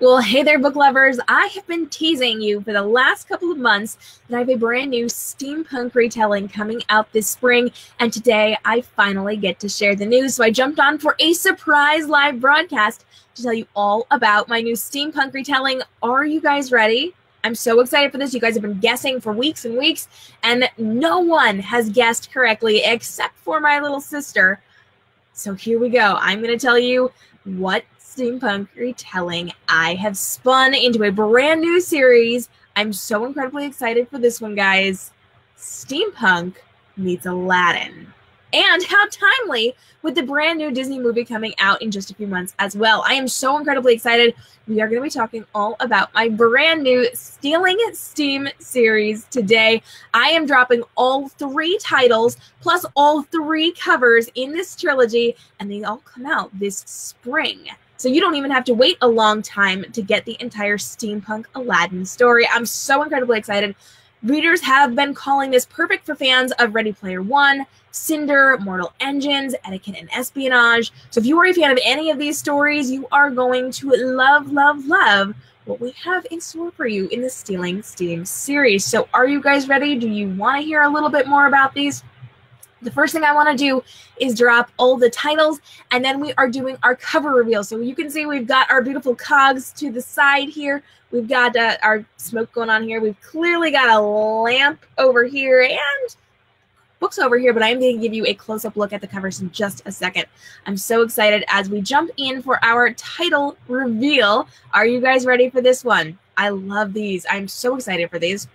Well, hey there, book lovers. I have been teasing you for the last couple of months that I have a brand new steampunk retelling coming out this spring, and today I finally get to share the news. So I jumped on for a surprise live broadcast to tell you all about my new steampunk retelling. Are you guys ready? I'm so excited for this. You guys have been guessing for weeks and weeks, and no one has guessed correctly except for my little sister. So here we go. I'm going to tell you what steampunk retelling I have spun into a brand new series. I'm so incredibly excited for this one, guys. Steampunk meets Aladdin. And how timely with the brand new Disney movie coming out in just a few months as well. I am so incredibly excited. We are going to be talking all about my brand new Stealing Steam series today. I am dropping all three titles plus all three covers in this trilogy, and they all come out this spring. So you don't even have to wait a long time to get the entire steampunk Aladdin story. I'm so incredibly excited. Readers have been calling this perfect for fans of Ready Player One, Cinder, Mortal Engines, Etiquette and Espionage. So if you are a fan of any of these stories, you are going to love, love, love what we have in store for you in the Stealing Steam series. So are you guys ready? Do you want to hear a little bit more about these? The first thing I want to do is drop all the titles, and then we are doing our cover reveal. So you can see we've got our beautiful cogs to the side here. We've got uh, our smoke going on here. We've clearly got a lamp over here and books over here, but I'm going to give you a close-up look at the covers in just a second. I'm so excited as we jump in for our title reveal. Are you guys ready for this one? I love these. I'm so excited for these.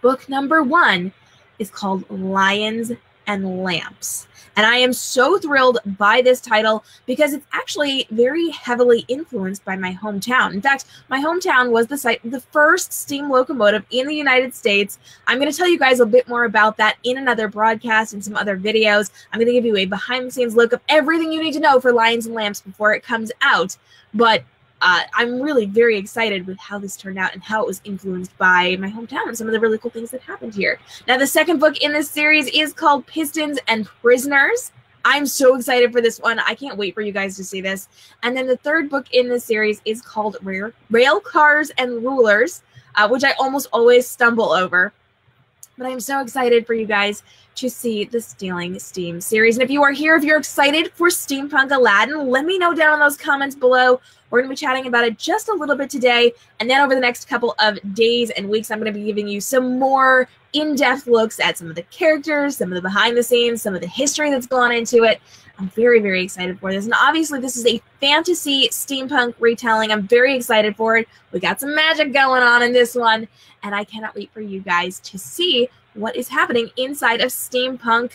Book number one is called Lions and Lamps. And I am so thrilled by this title because it's actually very heavily influenced by my hometown. In fact, my hometown was the site the first steam locomotive in the United States. I'm going to tell you guys a bit more about that in another broadcast and some other videos. I'm going to give you a behind the scenes look of everything you need to know for Lions and Lamps before it comes out. But uh, I'm really very excited with how this turned out and how it was influenced by my hometown and some of the really cool things that happened here. Now, the second book in this series is called Pistons and Prisoners. I'm so excited for this one. I can't wait for you guys to see this. And then the third book in this series is called Rail, Rail Cars and Rulers, uh, which I almost always stumble over. But I'm so excited for you guys to see the Stealing Steam series. And if you are here, if you're excited for Steampunk Aladdin, let me know down in those comments below. We're going to be chatting about it just a little bit today. And then over the next couple of days and weeks, I'm going to be giving you some more in depth looks at some of the characters, some of the behind the scenes, some of the history that's gone into it. I'm very, very excited for this. And obviously, this is a fantasy steampunk retelling. I'm very excited for it. We got some magic going on in this one. And I cannot wait for you guys to see what is happening inside of steampunk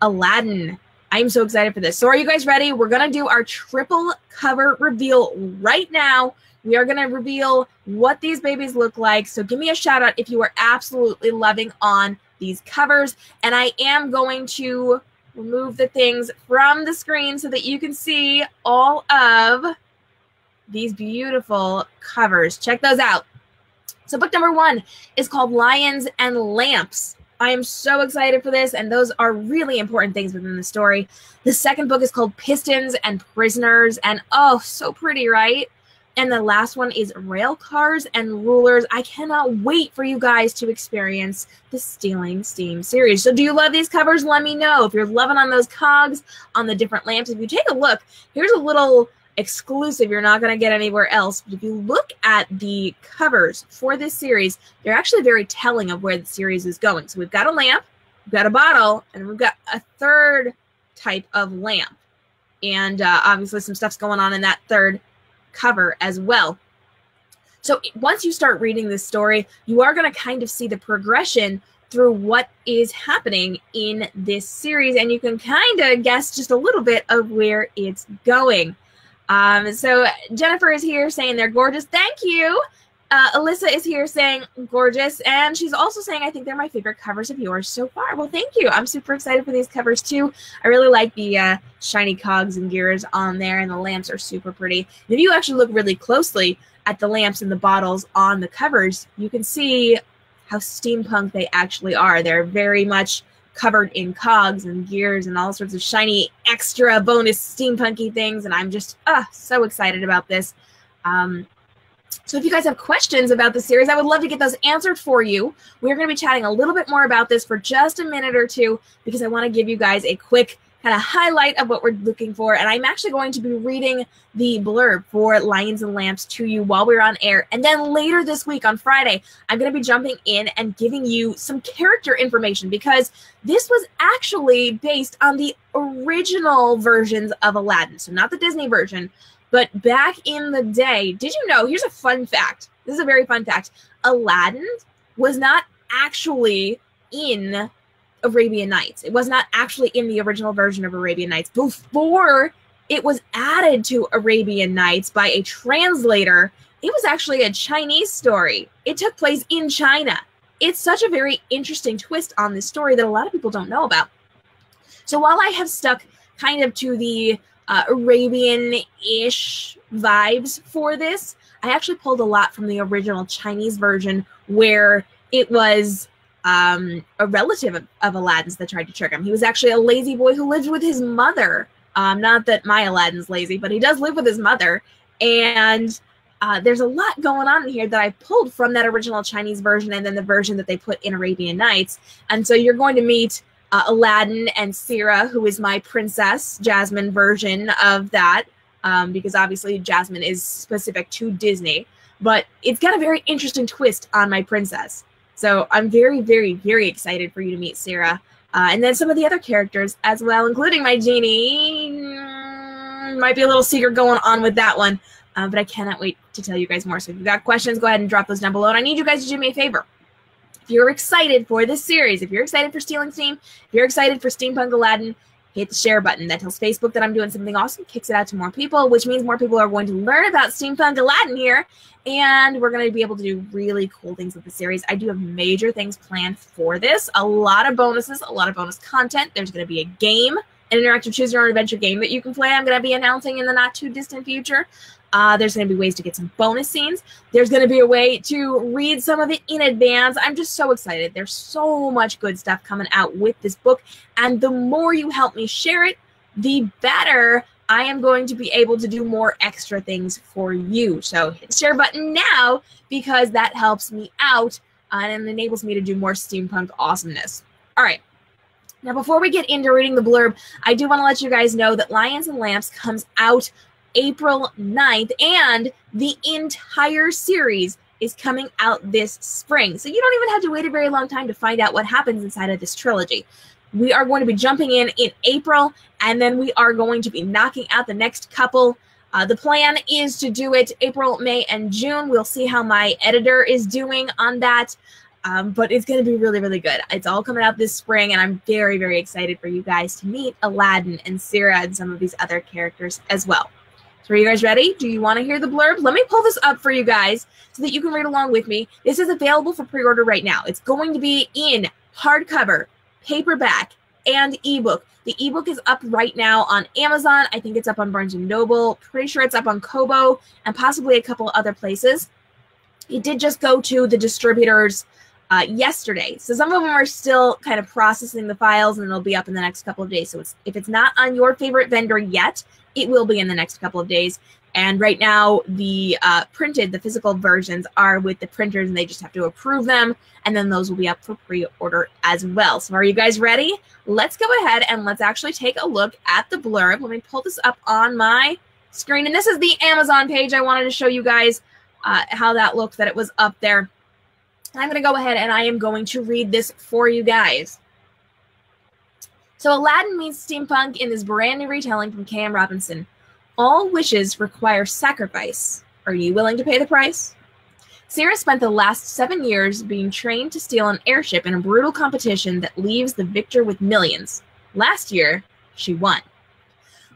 Aladdin. I'm so excited for this. So, are you guys ready? We're going to do our triple cover reveal right now. We are going to reveal what these babies look like. So, give me a shout out if you are absolutely loving on these covers. And I am going to remove the things from the screen so that you can see all of these beautiful covers. Check those out. So, book number one is called Lions and Lamps. I am so excited for this, and those are really important things within the story. The second book is called Pistons and Prisoners, and oh, so pretty, right? And the last one is Rail Cars and Rulers. I cannot wait for you guys to experience the Stealing Steam series. So, do you love these covers? Let me know. If you're loving on those cogs, on the different lamps, if you take a look, here's a little exclusive you're not going to get anywhere else. But if you look at the covers for this series, they're actually very telling of where the series is going. So we've got a lamp, we've got a bottle, and we've got a third type of lamp. And uh, obviously, some stuff's going on in that third cover as well. So once you start reading this story, you are going to kind of see the progression through what is happening in this series, and you can kind of guess just a little bit of where it's going. Um, so Jennifer is here saying they're gorgeous. Thank you. Uh, Alyssa is here saying gorgeous, and she's also saying I think they're my favorite covers of yours so far. Well, thank you. I'm super excited for these covers too. I really like the uh, shiny cogs and gears on there, and the lamps are super pretty. And if you actually look really closely at the lamps and the bottles on the covers, you can see how steampunk they actually are. They're very much covered in cogs and gears and all sorts of shiny extra bonus steampunky things and i'm just uh so excited about this um So if you guys have questions about the series, I would love to get those answered for you. We're going to be chatting a little bit more about this for just a minute or two because I want to give you guys a quick kind of highlight of what we're looking for. And I'm actually going to be reading the blurb for Lions and Lamps to you while we're on air. And then later this week on Friday, I'm going to be jumping in and giving you some character information because this was actually based on the original versions of Aladdin. So, not the Disney version, but back in the day, did you know? Here's a fun fact. This is a very fun fact. Aladdin was not actually in Arabian Nights. It was not actually in the original version of Arabian Nights before it was added to Arabian Nights by a translator. It was actually a Chinese story. It took place in China. It's such a very interesting twist on this story that a lot of people don't know about. So while I have stuck kind of to the uh, Arabian ish vibes for this, I actually pulled a lot from the original Chinese version where it was um, a relative of, of, Aladdin's that tried to trick him. He was actually a lazy boy who lived with his mother. Um, not that my Aladdin's lazy, but he does live with his mother. And uh, there's a lot going on in here that I pulled from that original Chinese version and then the version that they put in Arabian Nights. And so you're going to meet uh, Aladdin and Sira, who is my princess Jasmine version of that, um, because obviously Jasmine is specific to Disney. But it's got a very interesting twist on my princess. So I'm very, very, very excited for you to meet Sarah. Uh, and then some of the other characters as well, including my genie. Mm, might be a little secret going on with that one, uh, but I cannot wait to tell you guys more. So if you've got questions, go ahead and drop those down below. And I need you guys to do me a favor. If you're excited for this series, if you're excited for Stealing Steam, if you're excited for Steampunk Aladdin, hit the share button. That tells Facebook that I'm doing something awesome, kicks it out to more people, which means more people are going to learn about Steampunk Aladdin here. And we're going to be able to do really cool things with the series. I do have major things planned for this. A lot of bonuses, a lot of bonus content. There's going to be a game, an interactive choose your own adventure game that you can play. I'm going to be announcing in the not too distant future. Uh, there's going to be ways to get some bonus scenes. There's going to be a way to read some of it in advance. I'm just so excited. There's so much good stuff coming out with this book. And the more you help me share it, the better I am going to be able to do more extra things for you. So hit the share button now because that helps me out and enables me to do more steampunk awesomeness. All right. Now, before we get into reading the blurb, I do want to let you guys know that Lions and Lamps comes out April 9th, and the entire series is coming out this spring. So you don't even have to wait a very long time to find out what happens inside of this trilogy. We are going to be jumping in in April, and then we are going to be knocking out the next couple. Uh, the plan is to do it April, May, and June. We'll see how my editor is doing on that. Um, but it's going to be really, really good. It's all coming out this spring, and I'm very, very excited for you guys to meet Aladdin and Sira and some of these other characters as well. So are you guys ready? Do you want to hear the blurb? Let me pull this up for you guys so that you can read along with me. This is available for pre-order right now. It's going to be in hardcover, paperback, and ebook. The ebook is up right now on Amazon. I think it's up on Barnes & Noble. Pretty sure it's up on Kobo and possibly a couple other places. It did just go to the distributors uh, yesterday. So some of them are still kind of processing the files and it'll be up in the next couple of days. So it's, if it's not on your favorite vendor yet, it will be in the next couple of days. And right now, the uh, printed, the physical versions are with the printers, and they just have to approve them. And then those will be up for pre order as well. So, are you guys ready? Let's go ahead and let's actually take a look at the blurb. Let me pull this up on my screen. And this is the Amazon page. I wanted to show you guys uh, how that looked, that it was up there. I'm going to go ahead and I am going to read this for you guys. So Aladdin meets steampunk in this brand new retelling from K.M. Robinson. All wishes require sacrifice. Are you willing to pay the price? Sarah spent the last seven years being trained to steal an airship in a brutal competition that leaves the victor with millions. Last year, she won.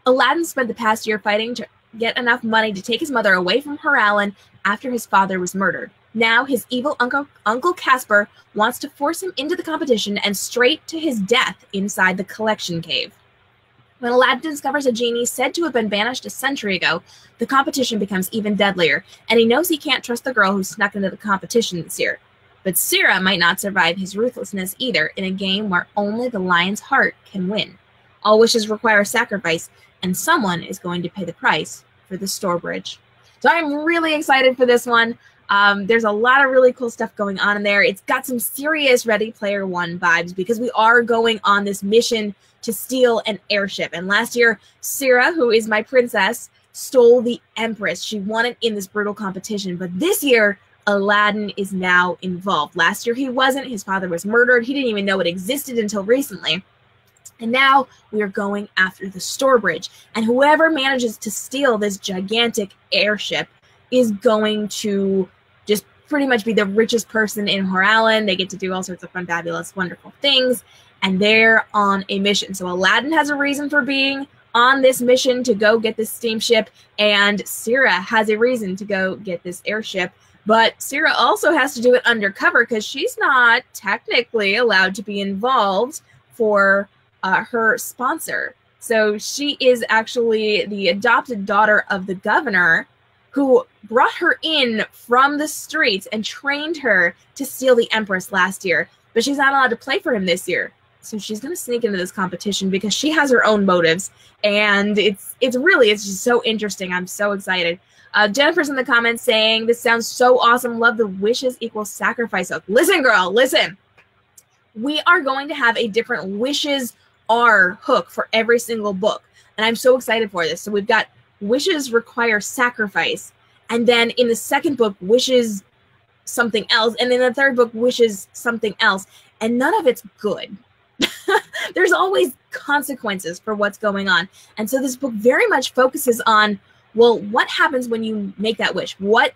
Aladdin spent the past year fighting to get enough money to take his mother away from Harallan after his father was murdered. Now his evil uncle Uncle Casper wants to force him into the competition and straight to his death inside the collection cave. When Aladdin discovers a genie said to have been banished a century ago, the competition becomes even deadlier, and he knows he can't trust the girl who snuck into the competition this year. But Sira might not survive his ruthlessness either in a game where only the lion's heart can win. All wishes require sacrifice, and someone is going to pay the price for the Stourbridge. So I'm really excited for this one. Um, there's a lot of really cool stuff going on in there. It's got some serious Ready Player One vibes because we are going on this mission to steal an airship. And last year, Sira, who is my princess, stole the Empress. She won it in this brutal competition. But this year, Aladdin is now involved. Last year, he wasn't. His father was murdered. He didn't even know it existed until recently. And now we are going after the Stourbridge. And whoever manages to steal this gigantic airship is going to pretty much be the richest person in Harallan. They get to do all sorts of fun, fabulous, wonderful things. And they're on a mission. So Aladdin has a reason for being on this mission to go get this steamship, and Sira has a reason to go get this airship. But Sira also has to do it undercover because she's not technically allowed to be involved for uh, her sponsor. So she is actually the adopted daughter of the governor who brought her in from the streets and trained her to steal the Empress last year. But she's not allowed to play for him this year. So she's going to sneak into this competition because she has her own motives. And it's it's really, it's just so interesting. I'm so excited. Uh, Jennifer's in the comments saying, This sounds so awesome. Love the wishes equal sacrifice hook. Listen, girl, listen. We are going to have a different wishes R hook for every single book. And I'm so excited for this. So we've got wishes require sacrifice. And then in the second book, wishes something else. And in the third book, wishes something else. And none of it's good. There's always consequences for what's going on. And so this book very much focuses on well, what happens when you make that wish? What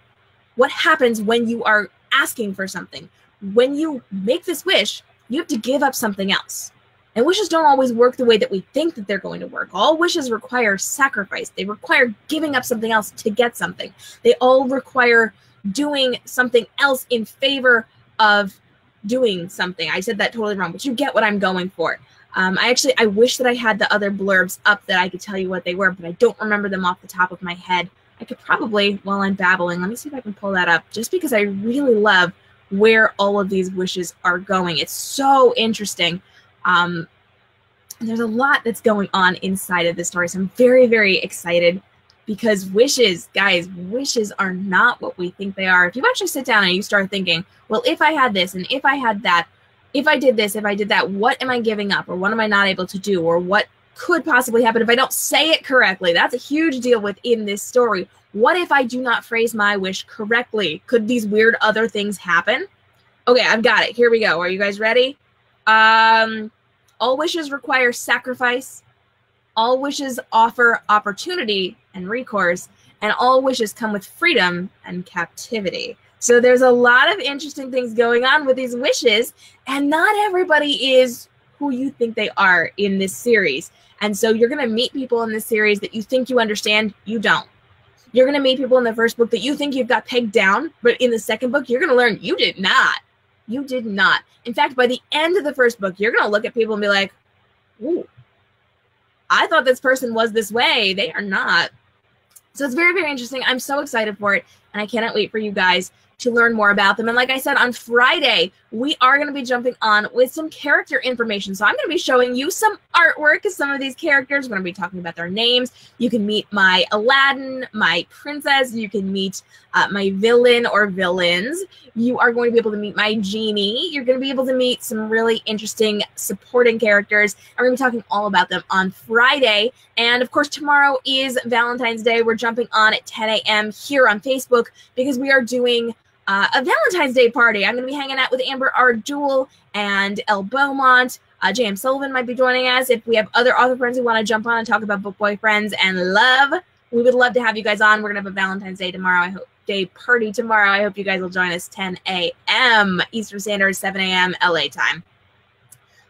what happens when you are asking for something? When you make this wish, you have to give up something else. And wishes don't always work the way that we think that they're going to work. All wishes require sacrifice. They require giving up something else to get something. They all require doing something else in favor of doing something. I said that totally wrong, but you get what I'm going for. Um, I actually I wish that I had the other blurbs up that I could tell you what they were, but I don't remember them off the top of my head. I could probably, while I'm babbling, let me see if I can pull that up, just because I really love where all of these wishes are going. It's so interesting. Um, there's a lot that's going on inside of this story, so I'm very, very excited because wishes, guys, wishes are not what we think they are. If you actually sit down and you start thinking, well, if I had this and if I had that, if I did this, if I did that, what am I giving up or what am I not able to do or what could possibly happen if I don't say it correctly? That's a huge deal within this story. What if I do not phrase my wish correctly? Could these weird other things happen? Okay, I've got it. Here we go. Are you guys ready? Um, all wishes require sacrifice. All wishes offer opportunity and recourse, and all wishes come with freedom and captivity. So there's a lot of interesting things going on with these wishes, and not everybody is who you think they are in this series. And so you're going to meet people in this series that you think you understand, you don't. You're going to meet people in the first book that you think you've got pegged down, but in the second book, you're going to learn you did not. You did not. In fact, by the end of the first book, you're going to look at people and be like, ooh, I thought this person was this way. They are not. So it's very, very interesting. I'm so excited for it, and I cannot wait for you guys to learn more about them. And like I said, on Friday, we are going to be jumping on with some character information. So I'm going to be showing you some artwork of some of these characters. We're going to be talking about their names. You can meet my Aladdin, my princess. You can meet uh, my villain or villains. You are going to be able to meet my genie. You're going to be able to meet some really interesting supporting characters. And we're going to be talking all about them on Friday. And of course, tomorrow is Valentine's Day. We're jumping on at 10 a.m. here on Facebook because we are doing uh, a Valentine's Day party. I'm going to be hanging out with Amber R. Duell and Elle Beaumont. Uh, J.M. Sullivan might be joining us. If we have other author friends who want to jump on and talk about book boyfriends and love, we would love to have you guys on. We're going to have a Valentine's Day tomorrow. I hope day party tomorrow. I hope you guys will join us 10 a.m. Eastern Standard, 7 a.m. LA time.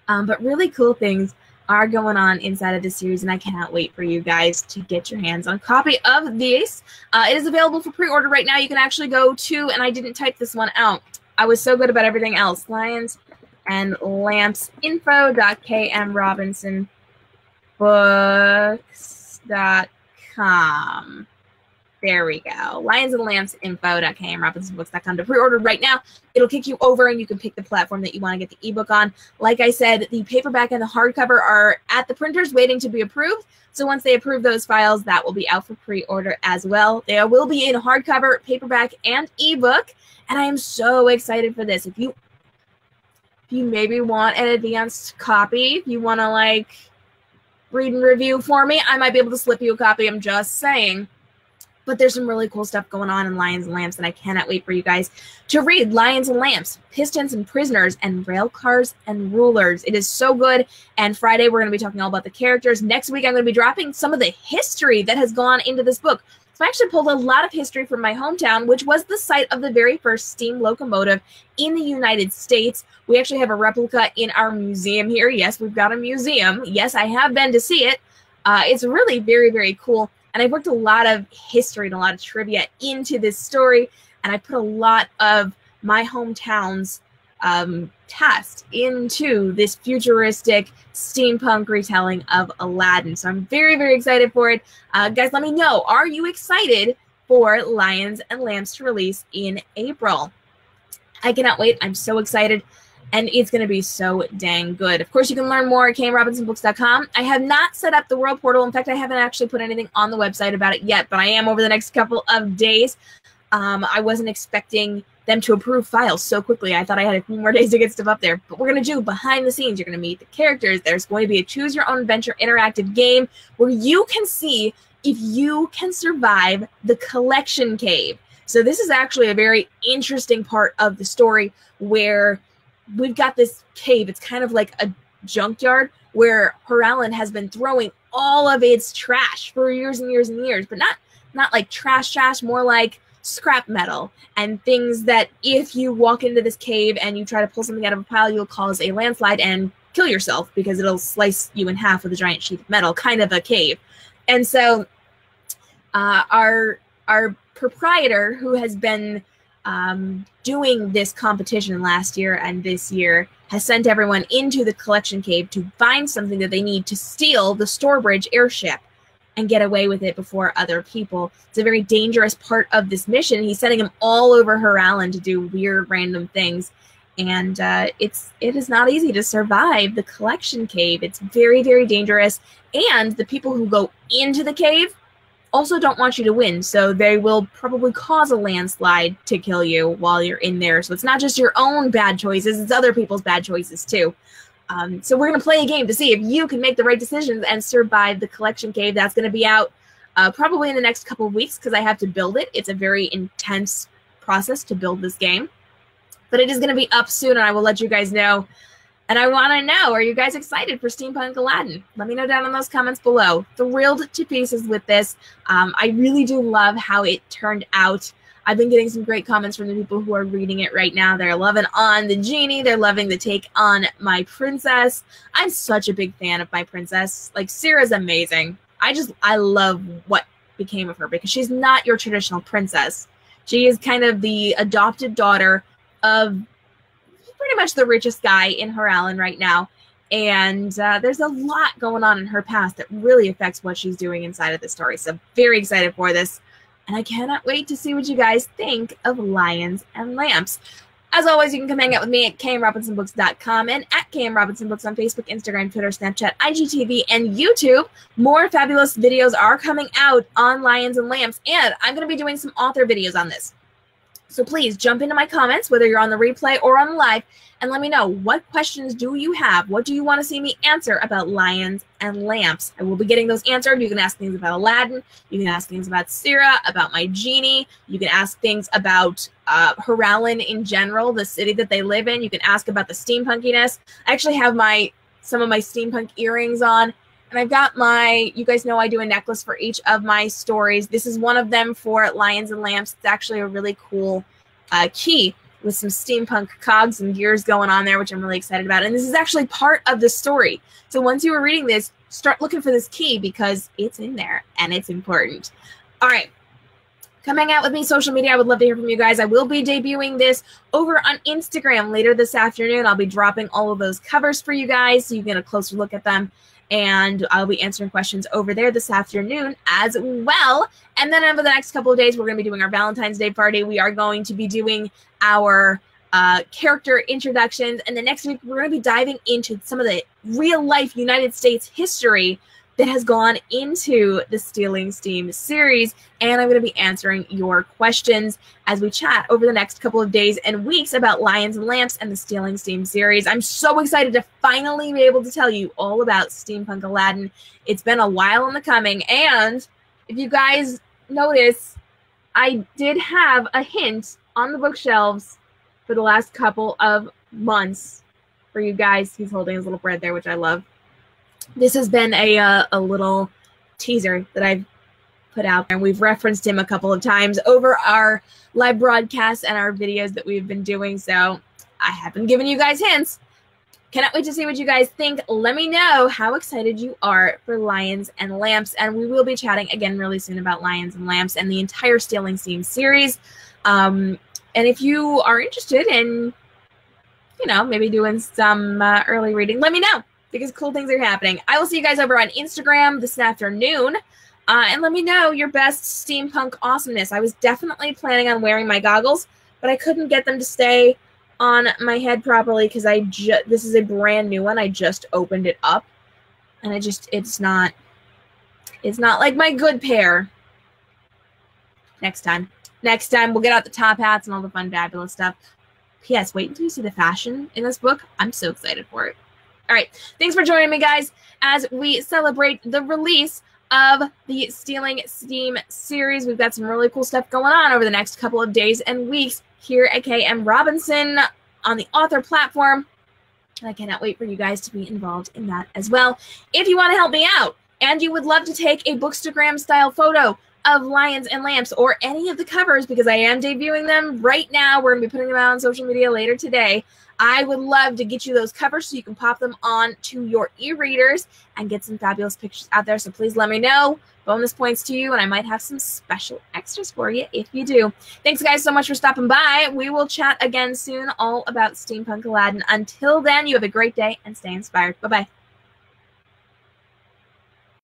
Um, but really cool things are going on inside of this series, and I cannot wait for you guys to get your hands on a copy of this. Uh, it is available for pre-order right now. You can actually go to, and I didn't type this one out. I was so good about everything else. Lions and Lamps info.kmrobinsonbooks.com. There we go. Lions and Lamps info.kmrobinsonbooks.com to pre-order right now. It'll kick you over and you can pick the platform that you want to get the ebook on. Like I said, the paperback and the hardcover are at the printers waiting to be approved. So once they approve those files, that will be out for pre-order as well. They will be in hardcover, paperback, and ebook. And I am so excited for this. If you if you maybe want an advanced copy, if you want to like read and review for me, I might be able to slip you a copy. I'm just saying. But there's some really cool stuff going on in Lions and Lamps, and I cannot wait for you guys to read Lions and Lamps, Pistons and Prisoners, and Rail Cars and Rulers. It is so good. And Friday, we're going to be talking all about the characters. Next week, I'm going to be dropping some of the history that has gone into this book. So I actually pulled a lot of history from my hometown, which was the site of the very first steam locomotive in the United States. We actually have a replica in our museum here. Yes, we've got a museum. Yes, I have been to see it. Uh, it's really very, very cool. And I've worked a lot of history and a lot of trivia into this story. And I put a lot of my hometown's um, test into this futuristic steampunk retelling of Aladdin. So I'm very, very excited for it. Uh, guys, let me know. Are you excited for Lions and Lamps to release in April? I cannot wait. I'm so excited and it's going to be so dang good. Of course, you can learn more at kmrobinsonbooks.com. I have not set up the world portal. In fact, I haven't actually put anything on the website about it yet, but I am over the next couple of days. Um, I wasn't expecting them to approve files so quickly. I thought I had a few more days to get stuff up there, but we're going to do behind the scenes. You're going to meet the characters. There's going to be a choose your own adventure interactive game where you can see if you can survive the collection cave. So, this is actually a very interesting part of the story where we've got this cave. It's kind of like a junkyard where Harallan has been throwing all of its trash for years and years and years, but not not like trash trash, more like scrap metal and things that if you walk into this cave and you try to pull something out of a pile, you'll cause a landslide and kill yourself because it'll slice you in half with a giant sheet of metal, kind of a cave. And so uh, our our proprietor who has been um, doing this competition last year and this year has sent everyone into the collection cave to find something that they need to steal the Stourbridge airship and get away with it before other people. It's a very dangerous part of this mission. He's sending them all over Harallan to do weird, random things, and uh, it's it is not easy to survive the collection cave. It's very, very dangerous, and the people who go into the cave also don't want you to win, so they will probably cause a landslide to kill you while you're in there. So it's not just your own bad choices, it's other people's bad choices too. Um, so we're going to play a game to see if you can make the right decisions and survive the collection cave. That's going to be out uh, probably in the next couple of weeks because I have to build it. It's a very intense process to build this game. But it is going to be up soon, and I will let you guys know and I want to know, are you guys excited for Steampunk Aladdin? Let me know down in those comments below. Thrilled to pieces with this. Um, I really do love how it turned out. I've been getting some great comments from the people who are reading it right now. They're loving on the genie. They're loving the take on my princess. I'm such a big fan of my princess. Like Sira's amazing. I just I love what became of her because she's not your traditional princess. She is kind of the adopted daughter of pretty much the richest guy in Harallan right now. And uh, there's a lot going on in her past that really affects what she's doing inside of the story. So, very excited for this. And I cannot wait to see what you guys think of Lions and Lamps. As always, you can come hang out with me at kmrobinsonbooks.com and at kmrobinsonbooks on Facebook, Instagram, Twitter, Snapchat, IGTV, and YouTube. More fabulous videos are coming out on Lions and Lamps, and I'm going to be doing some author videos on this. So please jump into my comments, whether you're on the replay or on the live, and let me know what questions do you have? What do you want to see me answer about lions and lamps? I will be getting those answered. You can ask things about Aladdin. You can ask things about Sira, about my genie. You can ask things about uh, Harallan in general, the city that they live in. You can ask about the steampunkiness. I actually have my some of my steampunk earrings on. And I've got my, you guys know I do a necklace for each of my stories. This is one of them for Lions and Lamps. It's actually a really cool uh, key with some steampunk cogs and gears going on there, which I'm really excited about. And this is actually part of the story. So once you were reading this, start looking for this key because it's in there and it's important. All right. Come hang out with me social media. I would love to hear from you guys. I will be debuting this over on Instagram later this afternoon. I'll be dropping all of those covers for you guys so you can get a closer look at them and I'll be answering questions over there this afternoon as well. And then over the next couple of days, we're going to be doing our Valentine's Day party. We are going to be doing our uh, character introductions. And the next week, we're going to be diving into some of the real life United States history that has gone into the Stealing Steam series. And I'm going to be answering your questions as we chat over the next couple of days and weeks about Lions and Lamps and the Stealing Steam series. I'm so excited to finally be able to tell you all about Steampunk Aladdin. It's been a while in the coming. And if you guys notice, I did have a hint on the bookshelves for the last couple of months for you guys. He's holding his little bread there, which I love this has been a uh, a little teaser that I've put out and we've referenced him a couple of times over our live broadcasts and our videos that we've been doing. So I have been giving you guys hints. Cannot wait to see what you guys think. Let me know how excited you are for Lions and Lamps. And we will be chatting again really soon about Lions and Lamps and the entire Stealing Steam series. Um, and if you are interested in, you know, maybe doing some uh, early reading, let me know because cool things are happening. I will see you guys over on Instagram this afternoon. Uh, and let me know your best steampunk awesomeness. I was definitely planning on wearing my goggles, but I couldn't get them to stay on my head properly because I just this is a brand new one. I just opened it up, and I just it's not it's not like my good pair. Next time, next time we'll get out the top hats and all the fun fabulous stuff. P.S. Wait until you see the fashion in this book. I'm so excited for it. All right. Thanks for joining me, guys, as we celebrate the release of the Stealing Steam series. We've got some really cool stuff going on over the next couple of days and weeks here at KM Robinson on the author platform. And I cannot wait for you guys to be involved in that as well. If you want to help me out and you would love to take a Bookstagram style photo of Lions and Lamps or any of the covers because I am debuting them right now. We're going to be putting them out on social media later today. I would love to get you those covers so you can pop them on to your e-readers and get some fabulous pictures out there. So please let me know. Bonus points to you, and I might have some special extras for you if you do. Thanks, guys, so much for stopping by. We will chat again soon all about Steampunk Aladdin. Until then, you have a great day and stay inspired. Bye-bye.